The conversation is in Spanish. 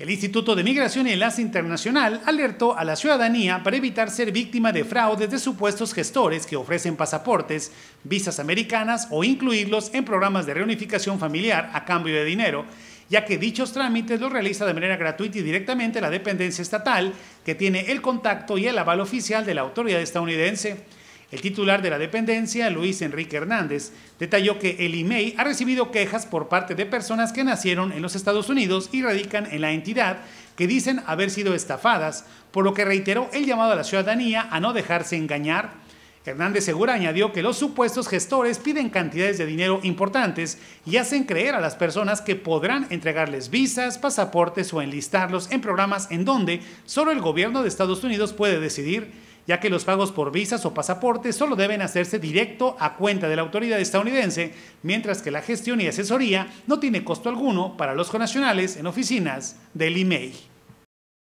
El Instituto de Migración y Enlace Internacional alertó a la ciudadanía para evitar ser víctima de fraudes de supuestos gestores que ofrecen pasaportes, visas americanas o incluirlos en programas de reunificación familiar a cambio de dinero, ya que dichos trámites los realiza de manera gratuita y directamente la dependencia estatal que tiene el contacto y el aval oficial de la autoridad estadounidense. El titular de la dependencia, Luis Enrique Hernández, detalló que el IMEI ha recibido quejas por parte de personas que nacieron en los Estados Unidos y radican en la entidad que dicen haber sido estafadas, por lo que reiteró el llamado a la ciudadanía a no dejarse engañar. Hernández Segura añadió que los supuestos gestores piden cantidades de dinero importantes y hacen creer a las personas que podrán entregarles visas, pasaportes o enlistarlos en programas en donde solo el gobierno de Estados Unidos puede decidir ya que los pagos por visas o pasaportes solo deben hacerse directo a cuenta de la autoridad estadounidense, mientras que la gestión y asesoría no tiene costo alguno para los conacionales en oficinas del IMEI.